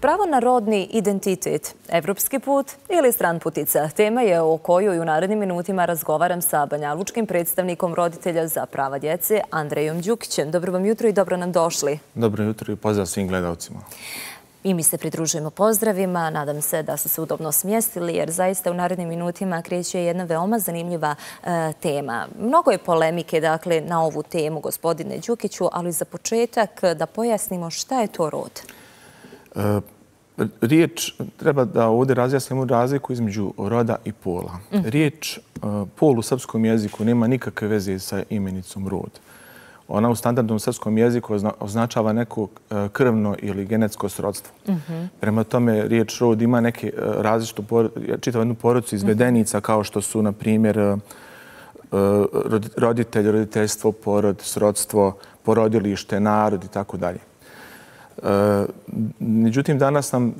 Pravo na rodni identitet, evropski put ili stran putica, tema je o kojoj u narednim minutima razgovaram sa banjalučkim predstavnikom roditelja za prava djece Andrejom Đukićem. Dobro vam jutro i dobro nam došli. Dobro jutro i pozdrav svim gledalcima. I mi se pridružujemo pozdravima. Nadam se da su se udobno smjestili jer zaista u narednim minutima kreće jedna veoma zanimljiva e, tema. Mnogo je polemike dakle, na ovu temu, gospodine Đukiću, ali za početak da pojasnimo šta je to rod. Riječ, treba da ovdje razjasnimo razliku između roda i pola. Mhm. Riječ e, pol u srpskom jeziku nema nikakve veze sa imenicom rod ona u standardnom srpskom jeziku označava neko e, krvno ili genetsko srodstvo. Mhm. Prema tome, riječ rod ima neke e, različite, čitav jednu porodcu izvedenica kao što su, na primjer, e, roditelj, roditeljstvo, porod, srodstvo, porodilište, narod i tako dalje. E, međutim, danas nam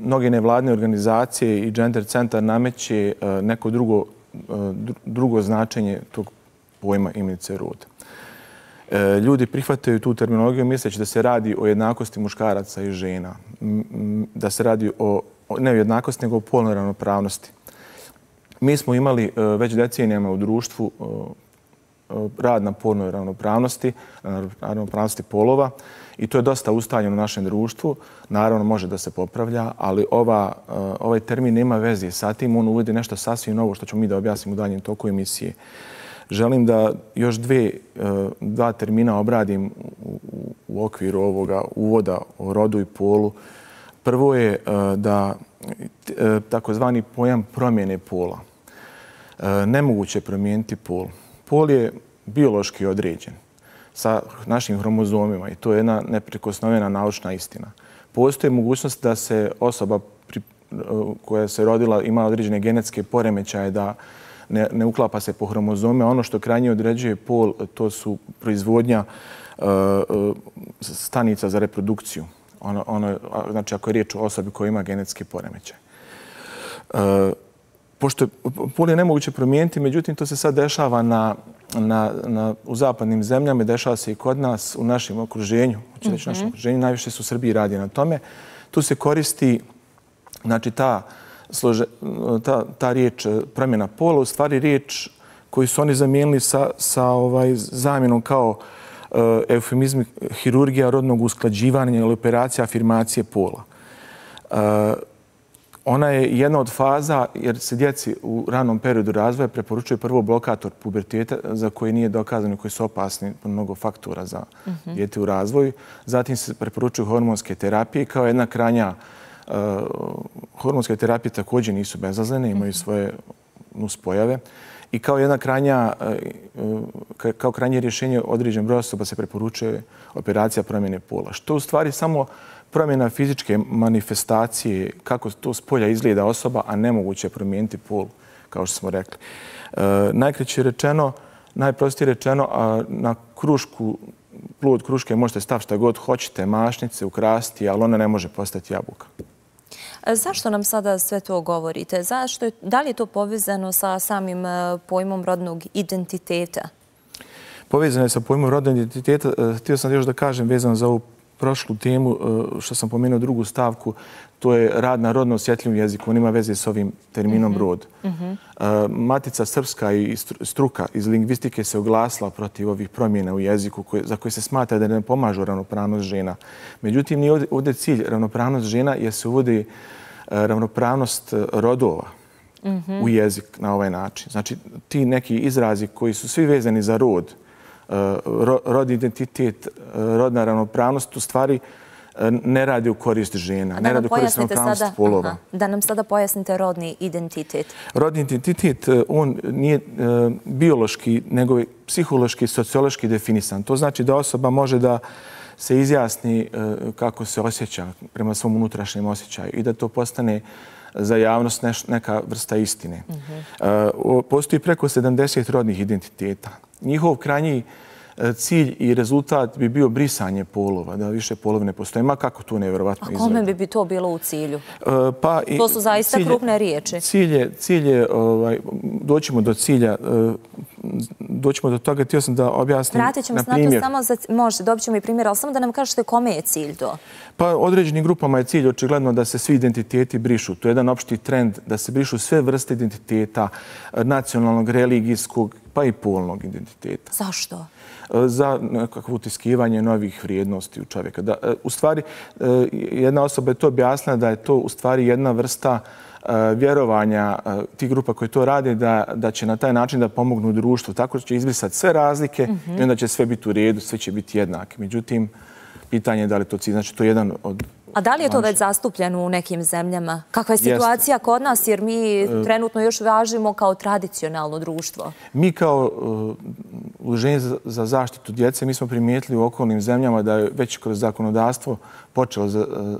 mnoge nevladne organizacije i gender centar nameće e, neko drugo, e, drugo značenje tog pojma imenice roda. Ljudi prihvataju tu terminologiju misleći da se radi o jednakosti muškaraca i žena, da se radi o ne o jednakosti, nego o polnoj ravnopravnosti. Mi smo imali već decenijama u društvu rad na polnoj ravnopravnosti, ravnopravnosti polova i to je dosta ustaljeno u našem društvu. Naravno, može da se popravlja, ali ova, e, ovaj termin nema veze sa tim. On uvodi nešto sasvim novo što ćemo mi da objasnimo u daljem toku emisije želim da još dve, e, dva termina obradim u okviru ovoga uvoda o rodu i polu. Prvo je e, da takozvani pojam promjene pola. Nemoguće promijeniti pol. Pol je biološki određen sa našim hromozomima i to je jedna neprekosnovena naučna istina. Postoje mogućnost da se osoba eh, koja se rodila ima određene genetske poremećaje da ne, ne uklapa se po hromozome. Ono što krajnje određuje pol, to su proizvodnja eh, eh, stanica za reprodukciju. Ono, ono, znači, ako je riječ o osobi koja ima genetski poremećaj. Uh, pošto je nemoguće promijeniti, međutim, to se sad dešava na, na, na, u zapadnim zemljama dešava se i kod nas u našem okruženju. Mm -hmm. našem okruženju najviše su Srbiji radi na tome. Tu se koristi znači, ta slože, ta, ta riječ e, promjena pola, u stvari riječ koju su oni zamijenili sa, sa ovaj zamjenom kao uh, eufemizm hirurgija rodnog usklađivanja ili operacija afirmacije pola. Uh, ona je jedna od faza, jer se djeci u ranom periodu razvoja preporučuje prvo blokator puberteta za koji nije dokazano koji su opasni po mnogo faktora za uh mhm. -huh. djete u razvoju. Zatim se preporučuju hormonske terapije kao jedna kranja uh, hormonske terapije također nisu bezazlene, imaju mhm. svoje nuspojave. I kao jedna kranja, e, e, kao kranje rješenje određen broj osoba se preporučuje operacija promjene pola. Što u stvari samo promjena fizičke manifestacije, kako to s polja izgleda osoba, a nemoguće je promijeniti pol, kao što smo rekli. E, najkreće rečeno, najprostije rečeno, a na krušku, plod kruške možete staviti šta god hoćete, mašnice, ukrasti, ali ona ne može postati jabuka. E, zašto nam sada sve to govorite? Zašto, da li je to povezano sa samim e, pojmom rodnog identiteta? Povezano je sa pojmom rodnog identiteta. E, htio sam još da kažem vezano za ovu prošlu temu, e, što sam pomenuo drugu stavku, to je rad na rodno osjetljivom jeziku. On ima veze s ovim terminom mm -hmm. rod. Mm -hmm. Matica Srpska i struka iz lingvistike se oglasila protiv ovih promjena u jeziku koje, za koje se smatra da ne pomažu ravnopravnost žena. Međutim, nije ovdje cilj ravnopravnost žena jer se uvodi ravnopravnost rodova mm -hmm. u jezik na ovaj način. Znači, ti neki izrazi koji su svi vezani za rod, rod identitet, rodna ravnopravnost, u stvari ne radi u korist žena, ne radi u korist ravnopravnost polova. Da nam sada pojasnite rodni identitet. Rodni identitet, on nije biološki, nego je psihološki, sociološki definisan. To znači da osoba može da se izjasni kako se osjeća prema svom unutrašnjem osjećaju i da to postane za javnost neka vrsta istine. Mhm. Postoji preko 70 rodnih identiteta. Njihov krajnji e, cilj i rezultat bi bio brisanje polova, da više polova ne postoje. Ma kako to nevjerovatno izgleda. A kome bi to bilo u cilju? E, pa to su zaista krupne riječi. Cilj je, cilj je ovaj, doćemo do cilja. E, doćemo do toga, htio sam da objasnim na primjer. Vratit ćemo se na to samo za... Može, dobit ćemo i primjer, ali samo da nam kažete kome je cilj to. Pa određenim grupama je cilj očigledno da se svi identiteti brišu. To je jedan opšti trend da se brišu sve vrste identiteta, nacionalnog, religijskog, pa i polnog identiteta. Zašto? za nekakvo utiskivanje novih vrijednosti u čovjeka. Da, u stvari, jedna osoba je to objasnila da je to u stvari jedna vrsta E, vjerovanja e, tih grupa koji to rade da, da će na taj način da pomognu društvu. Tako će izbrisati sve razlike i onda će sve biti u redu, sve će biti jednake. Međutim, pitanje je da li to cilj. Znači, to je jedan od A da li je to već zastupljeno u nekim zemljama? Kakva je situacija kod nas jer mi e, trenutno još važimo kao tradicionalno društvo? Mi kao Udruženje za zaštitu djece, mi smo primijetili u okolnim zemljama da je već kroz zakonodavstvo počelo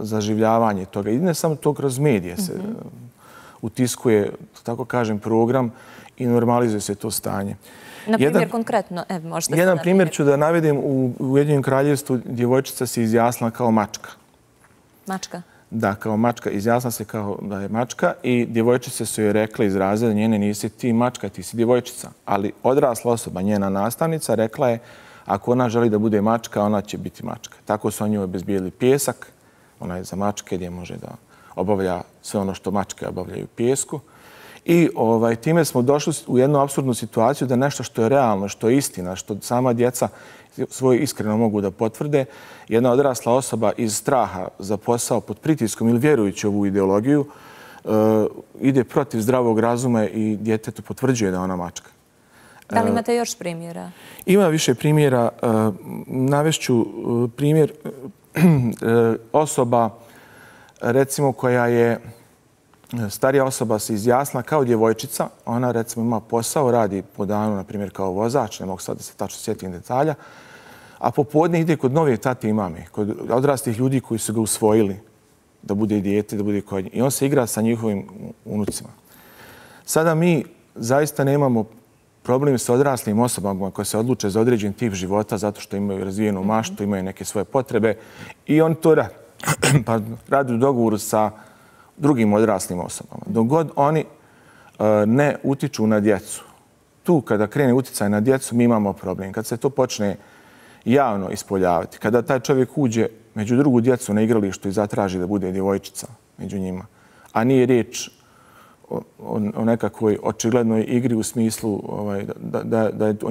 zaživljavanje toga. I ne samo to kroz medije se mhm utiskuje, tako kažem, program i normalizuje se to stanje. Na primjer, konkretno, možete Jedan primjer ću da navedem u Ujedinjenom kraljevstvu djevojčica se izjasnila kao mačka. Mačka? Da, kao mačka. Izjasnila se kao da je mačka i djevojčice su joj rekla iz razreda njene nisi ti mačka, ti si djevojčica. Ali odrasla osoba, njena nastavnica, rekla je ako ona želi da bude mačka, ona će biti mačka. Tako su oni obezbijeli pjesak, ona je za mačke gdje može da obavlja sve ono što mačke obavljaju u pijesku. I ovaj, time smo došli u jednu absurdnu situaciju da nešto što je realno, što je istina, što sama djeca svoje iskreno mogu da potvrde, jedna odrasla osoba iz straha za posao pod pritiskom ili vjerujući ovu ideologiju, uh, ide protiv zdravog razuma i djetetu potvrđuje da ona mačka. Da li eh, imate još primjera? Ima više primjera. Uh, navešću primjer osoba recimo koja je starija osoba se izjasna kao djevojčica, ona recimo ima posao, radi po danu, na primjer, kao vozač, ne mogu sad da se tačno sjetim detalja, a popodne ide kod nove tate i mame, kod odrastih ljudi koji su ga usvojili da bude dijete, da bude kod njih. I on se igra sa njihovim unucima. Sada mi zaista nemamo problem sa odraslim osobama koje se odluče za određen tip života zato što imaju razvijenu maštu, imaju neke svoje potrebe i on to radi pa radi u dogovoru sa drugim odraslim osobama. Dok god oni e, ne utiču na djecu, tu kada krene uticaj na djecu, mi imamo problem. Kad se to počne javno ispoljavati, kada taj čovjek uđe među drugu djecu na igralištu i zatraži da bude djevojčica među njima, a nije riječ o nekakvoj očiglednoj igri u smislu ovaj, da je o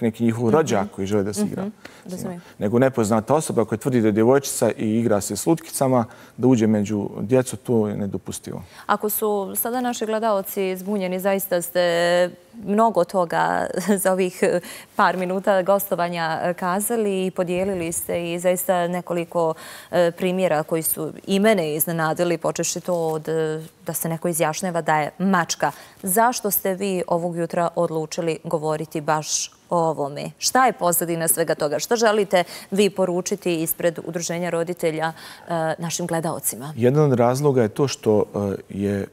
neki njihov mhm. rođak koji žele da se igra. Mhm. Nego nepoznata osoba koja tvrdi da je djevojčica i igra se s lutkicama, da uđe među djecu, to je nedopustivo. Ako su sada naši gledalci zbunjeni, zaista ste mnogo toga za ovih par minuta gostovanja kazali i podijelili ste i zaista nekoliko e, primjera koji su i mene iznenadili, počeši to od da se neko izjašnjava da je mačka. Zašto ste vi ovog jutra odlučili govoriti baš o ovome? Šta je pozadina svega toga? Što želite vi poručiti ispred Udruženja roditelja e, našim gledalcima? Jedan od razloga je to što e, je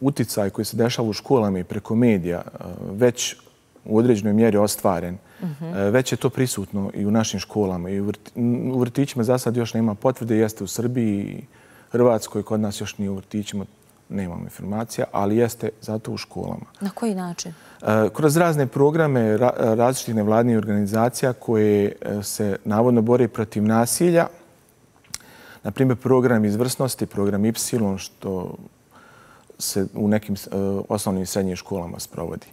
uticaj koji se dešava u školama i preko medija e, već u određenoj mjeri ostvaren. Mhm. Već je to prisutno i u našim školama. I u vrtićima za sad još nema potvrde. Jeste u Srbiji i Hrvatskoj, kod nas još nije u vrtićima nemamo informacija, ali jeste zato u školama. Na koji način? E, kroz razne programe različitih nevladnih organizacija koje e, se navodno bore protiv nasilja, na primjer program izvrsnosti, program Y, što se u nekim e, osnovnim i srednjim školama sprovodi.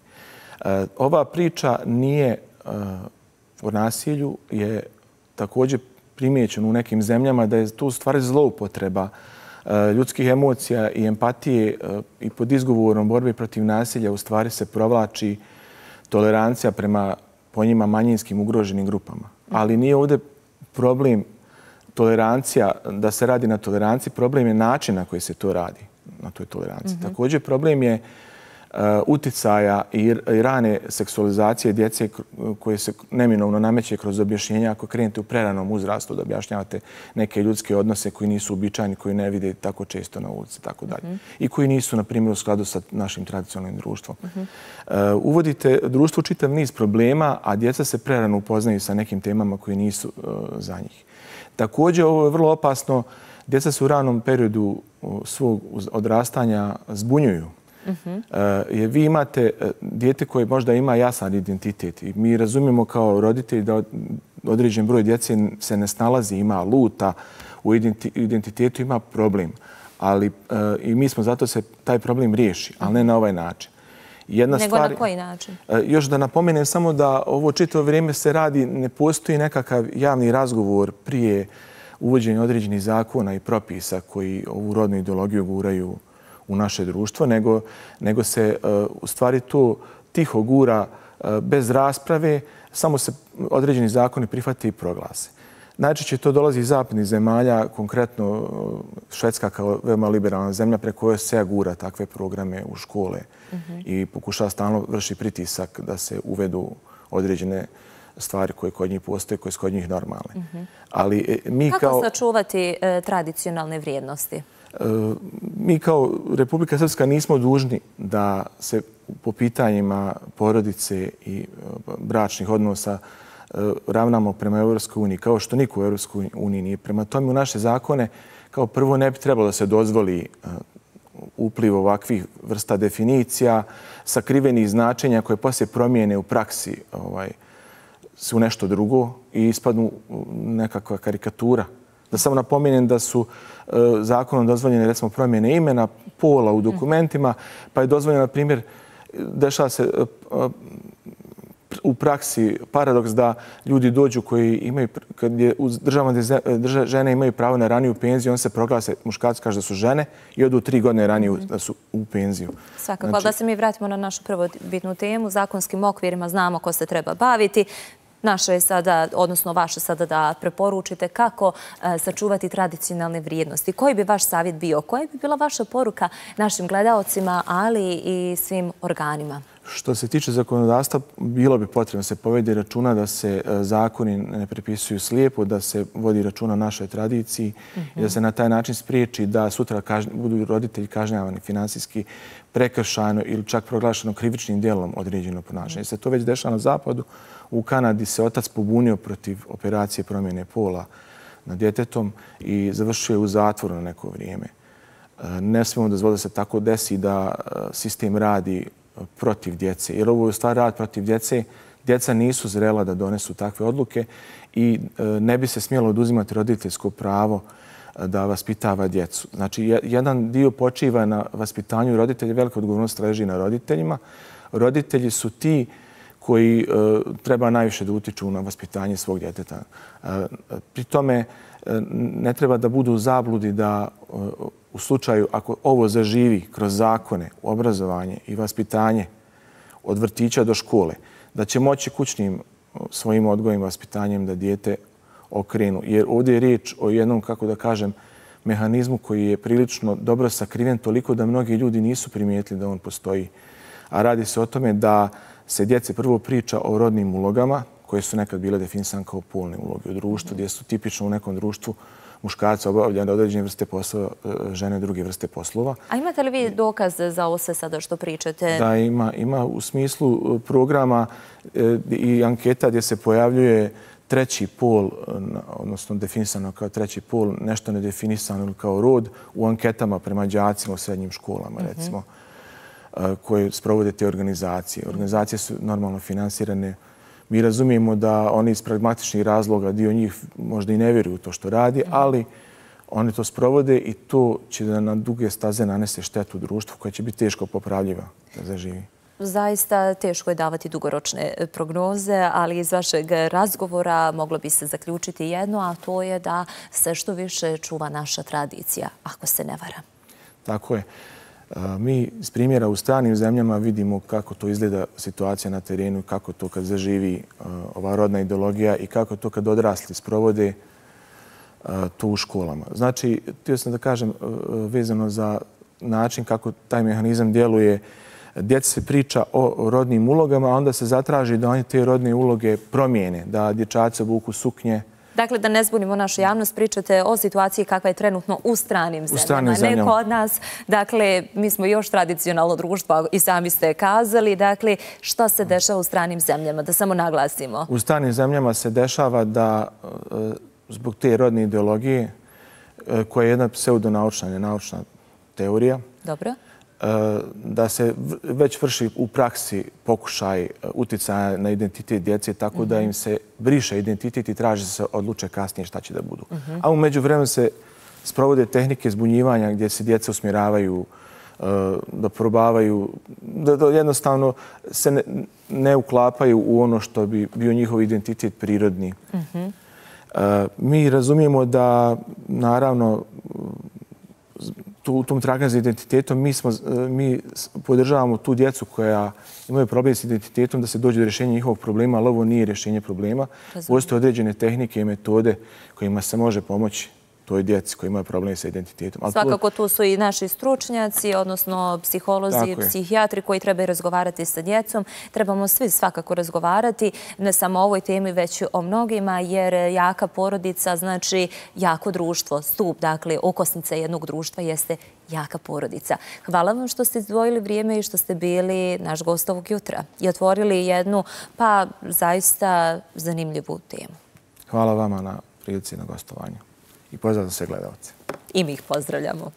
Ova priča nije o nasilju, je također primijećena u nekim zemljama da je tu stvar zloupotreba ljudskih emocija i empatije eh, i pod izgovorom borbe protiv nasilja u stvari se provlači tolerancija prema po njima manjinskim ugroženim grupama. Ali nije ovdje problem tolerancija, da se radi na toleranciji, problem je način na koji se to radi na toj toleranciji. Mhm. Također problem je Uh, uticaja i rane seksualizacije djece koje se neminovno nameće kroz objašnjenja ako krenete u preranom uzrastu da objašnjavate neke ljudske odnose koji nisu običajni, koji ne vide tako često na ulici tako dalje. Mhm. i koji nisu, na primjer, u skladu sa našim tradicionalnim društvom. Mhm. Uh, uvodite društvo čitav niz problema, a djeca se prerano upoznaju sa nekim temama koji nisu uh, za njih. Također, ovo je vrlo opasno. Djeca se u ranom periodu svog odrastanja zbunjuju Je, vi imate dijete koje možda ima jasan identitet i mi razumijemo kao roditelji da određen broj djece se ne snalazi, ima luta, u identitetu ima problem. Ali i mi smo zato se taj problem riješi, ali ne na ovaj način. Jedna Nego stvar, na koji način? Još da napomenem samo da ovo čito vrijeme se radi, ne postoji nekakav javni razgovor prije uvođenja određenih zakona i propisa koji ovu rodnu ideologiju guraju u naše društvo, nego, nego se e, u stvari to tiho gura e, bez rasprave, samo se određeni zakoni prihvati i proglase. Najčešće to dolazi iz zapadnih zemalja, konkretno Švedska kao veoma liberalna zemlja preko koje se gura takve programe u škole i pokušava stalno vrši pritisak da se uvedu određene stvari koje kod njih postoje, koje su kod njih normalne. Ali e, mi Kako sačuvati e, tradicionalne vrijednosti? Mi kao Republika Srpska nismo dužni da se po pitanjima porodice i e, bračnih odnosa e, ravnamo prema Evropskoj uniji, kao što niko u Evropskoj uniji nije. Prema tome u naše zakone kao prvo ne bi trebalo da se dozvoli e, upliv ovakvih vrsta definicija, sakrivenih značenja koje poslije promijene u praksi ovaj, su nešto drugo i ispadnu nekakva karikatura. Da samo napomenem da su e, zakonom dozvoljene recimo promjene imena, pola u dokumentima, pa je dozvoljeno, na primjer, dešava se e, u praksi paradoks da ljudi dođu koji imaju, kad je u državama gdje žene imaju pravo na raniju penziju, on se proglase, muškarci kaže da su žene i odu tri godine ranije mhm. da su u penziju. Svakako, znači... da se mi vratimo na našu prvo bitnu temu. Zakonskim okvirima znamo ko se treba baviti. Naše je sada, odnosno vaše sada da preporučite kako e, sačuvati tradicionalne vrijednosti. Koji bi vaš savjet bio? Koja bi bila vaša poruka našim gledalcima, ali i svim organima? Što se tiče zakonodavstva, bilo bi potrebno se povedi računa da se e, zakoni ne prepisuju slijepo, da se vodi računa našoj tradiciji i da se na taj način spriječi da sutra budu roditelji kažnjavani finansijski prekršajno ili čak proglašeno krivičnim dijelom određeno ponašanje. Se to već dešava na zapadu. U Kanadi se otac pobunio protiv operacije promjene pola nad djetetom i završio je u zatvoru na neko vrijeme. E, ne smemo dozvoliti da se tako desi da e, sistem radi protiv djece. Jer ovo je stvar rad protiv djece. Djeca nisu zrela da donesu takve odluke i e, ne bi se smjelo oduzimati roditeljsko pravo e, da vaspitava djecu. Znači, jedan dio počiva na vaspitanju roditelja, velika odgovornost leži na roditeljima. Roditelji su ti koji e, treba najviše da utiču na vaspitanje svog djeteta. Pri tome ne treba da budu zabludi da e, u slučaju ako ovo zaživi kroz zakone, obrazovanje i vaspitanje od vrtića do škole, da će moći kućnim e, svojim odgojim vaspitanjem da dijete okrenu. Jer ovdje je riječ o jednom, kako da kažem, mehanizmu koji je prilično dobro sakriven toliko da mnogi ljudi nisu primijetili da on postoji. A radi se o tome da se djece prvo priča o rodnim ulogama, koje su nekad bile definisan kao polne uloge u društvu, gdje su tipično u nekom društvu muškarca obavljaju određene vrste poslova, e, žene druge vrste poslova. A imate li vi dokaz za ovo sve sada što pričate? Da, ima. Ima u smislu e, programa e, i anketa gdje se pojavljuje treći pol, odnosno definisano kao treći pol, nešto nedefinisano kao rod u anketama prema džacima u srednjim školama, mhm. recimo, koje sprovode te organizacije. Organizacije su normalno finansirane Mi razumijemo da oni iz pragmatičnih razloga, dio njih možda i ne vjeruju to što radi, ali oni to sprovode i to će da na duge staze nanese štetu društvu koja će biti teško popravljiva da zaživi. Zaista teško je davati dugoročne prognoze, ali iz vašeg razgovora moglo bi se zaključiti jedno, a to je da se što više čuva naša tradicija, ako se ne vara. Tako je. Mi iz primjera u stranim zemljama vidimo kako to izgleda situacija na terenu, kako to kad zaživi ova rodna ideologija i kako to kad odrasli sprovode to u školama. Znači, htio sam da kažem vezano za način kako taj mehanizam djeluje, djeca se priča o rodnim ulogama, a onda se zatraži da oni te rodne uloge promijene, da dječaci obuku suknje, Dakle, da ne zbunimo našu javnost, pričate o situaciji kakva je trenutno u stranim zemljama. U stranim zemljama. Neko od nas, dakle, mi smo još tradicionalno društvo i sami ste kazali, dakle, šta se dešava u stranim zemljama, da samo naglasimo? U stranim zemljama se dešava da e, zbog te rodne ideologije, e, koja je jedna pseudonaučna, nenaučna teorija, Dobro. Da se već vrši u praksi pokušaj utjecaja na identitet djece tako da im se briše identitet i traži se odluče kasnije šta će da budu. A umeđu vremenu se sprovode tehnike zbunjivanja gdje se djeca usmjeravaju da probavaju, da jednostavno se ne uklapaju u ono što bi bio njihov identitet prirodni. Mi razumijemo da, naravno, u tom traganju za identitetom mi, smo, mi podržavamo tu djecu koja imaju problem s identitetom da se dođe do rješenja njihovog problema, ali ovo nije rješenje problema. Postoje određene tehnike i metode kojima se može pomoći toj djeci koji imaju probleme sa identitetom. Svakako tu su i naši stručnjaci, odnosno psiholozi, psihijatri koji trebaju razgovarati sa djecom. Trebamo svi svakako razgovarati, ne samo o ovoj temi, već o mnogima, jer jaka porodica znači jako društvo, stup, dakle, okosnica jednog društva jeste jaka porodica. Hvala vam što ste izdvojili vrijeme i što ste bili naš gost ovog jutra i otvorili jednu, pa zaista zanimljivu temu. Hvala vama na prilici na gostovanju i pozdrav sve gledalce. I mi ih pozdravljamo.